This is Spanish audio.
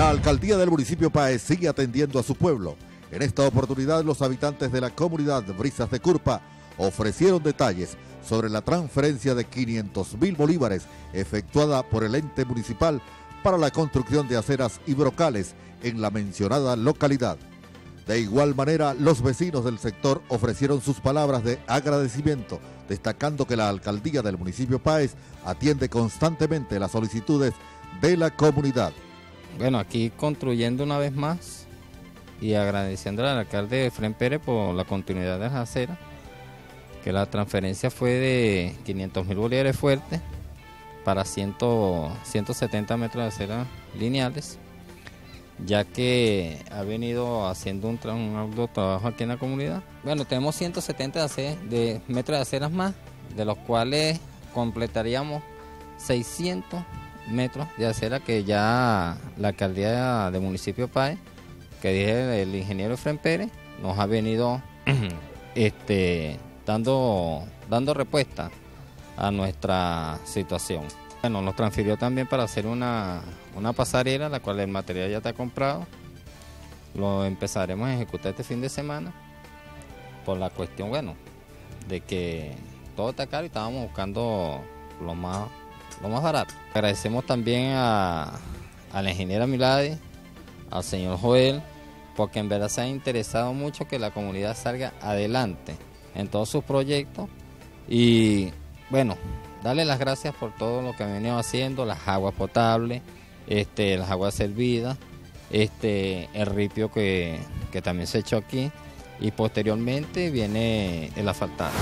La alcaldía del municipio Paez sigue atendiendo a su pueblo. En esta oportunidad, los habitantes de la comunidad Brisas de Curpa ofrecieron detalles sobre la transferencia de 500 mil bolívares efectuada por el ente municipal para la construcción de aceras y brocales en la mencionada localidad. De igual manera, los vecinos del sector ofrecieron sus palabras de agradecimiento, destacando que la alcaldía del municipio Páez atiende constantemente las solicitudes de la comunidad. Bueno, aquí construyendo una vez más y agradeciendo al alcalde Efren Pérez por la continuidad de las aceras, que la transferencia fue de 500 mil bolívares fuertes para 100, 170 metros de aceras lineales ya que ha venido haciendo un, un trabajo aquí en la comunidad. Bueno, tenemos 170 de metros de aceras más, de los cuales completaríamos 600 metros de acera que ya la alcaldía del municipio Paez, que dije el ingeniero Efren Pérez, nos ha venido este, dando, dando respuesta a nuestra situación. Bueno, nos transfirió también para hacer una, pasarela, la cual el material ya está comprado. Lo empezaremos a ejecutar este fin de semana por la cuestión, bueno, de que todo está caro y estábamos buscando lo más, lo más barato. Agradecemos también a, a la ingeniera Miladi, al señor Joel, porque en verdad se ha interesado mucho que la comunidad salga adelante en todos sus proyectos y bueno, darle las gracias por todo lo que han venido haciendo, las aguas potables, este, las aguas servidas, este, el ripio que, que también se echó aquí y posteriormente viene el asfaltado.